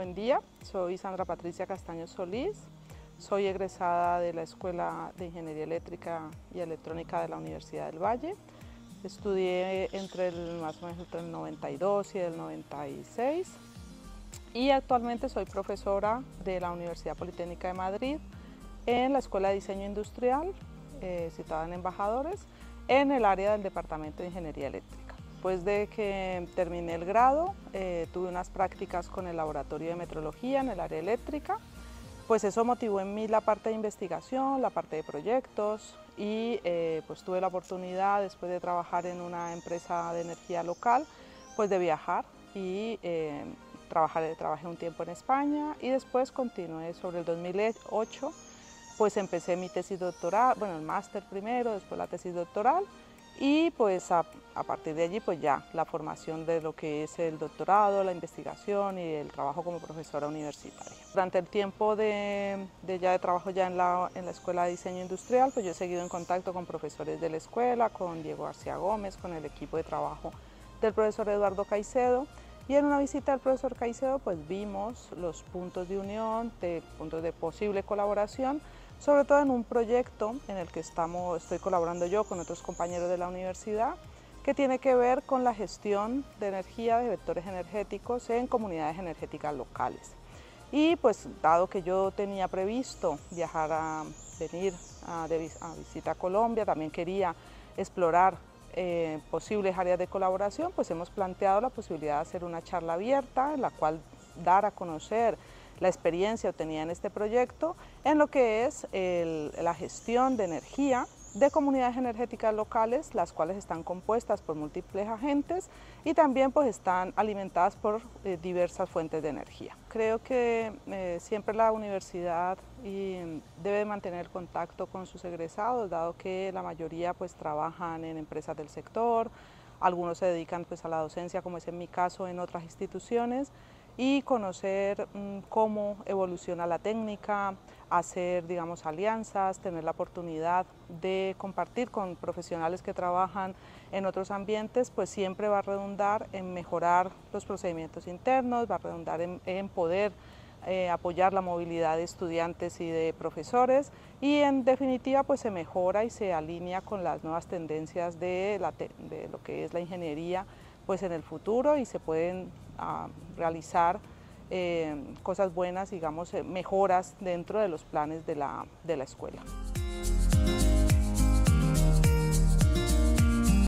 Buen día, soy Sandra Patricia Castaño Solís, soy egresada de la Escuela de Ingeniería Eléctrica y Electrónica de la Universidad del Valle. Estudié entre el, más o menos entre el 92 y el 96 y actualmente soy profesora de la Universidad Politécnica de Madrid en la Escuela de Diseño Industrial, eh, situada en Embajadores, en el área del Departamento de Ingeniería Eléctrica. Después de que terminé el grado, eh, tuve unas prácticas con el laboratorio de metrología en el área eléctrica, pues eso motivó en mí la parte de investigación, la parte de proyectos y eh, pues tuve la oportunidad después de trabajar en una empresa de energía local, pues de viajar y eh, trabajar, trabajé un tiempo en España y después continué sobre el 2008, pues empecé mi tesis doctoral, bueno el máster primero, después la tesis doctoral y pues a, partir de allí pues ya la formación de lo que es el doctorado, la investigación y el trabajo como profesora universitaria. Durante el tiempo de, ya de trabajo ya en la, en la, Escuela de Diseño Industrial, pues yo he seguido en contacto con profesores de la escuela, con Diego García Gómez, con el equipo de trabajo del profesor Eduardo Caicedo y en una visita del profesor Caicedo pues vimos los puntos de unión, de puntos de posible colaboración sobre todo en un proyecto en el que estamos, estoy colaborando yo con otros compañeros de la universidad, que tiene que ver con la gestión de energía de vectores energéticos en comunidades energéticas locales. Y pues dado que yo tenía previsto viajar a venir a, visita a Colombia, también quería explorar eh, posibles áreas de colaboración, pues hemos planteado la posibilidad de hacer una charla abierta en la cual dar a conocer la experiencia obtenida en este proyecto en lo que es la gestión de energía de comunidades energéticas locales, las cuales están compuestas por múltiples agentes y también pues están alimentadas por eh, diversas fuentes de energía. Creo que eh, siempre la universidad debe mantener contacto con sus egresados, dado que la mayoría pues trabajan en empresas del sector, algunos se dedican pues a la docencia, como es en mi caso en otras instituciones, y conocer mm, cómo evoluciona la técnica, hacer digamos alianzas, tener la oportunidad de compartir con profesionales que trabajan en otros ambientes, pues siempre va a redundar en mejorar los procedimientos internos, va a redundar en, poder eh, apoyar la movilidad de estudiantes y de profesores y en definitiva pues se mejora y se alinea con las nuevas tendencias de, de lo que es la ingeniería pues en el futuro y se pueden ah, realizar eh, cosas buenas, digamos, eh, mejoras dentro de los planes de la, de la escuela.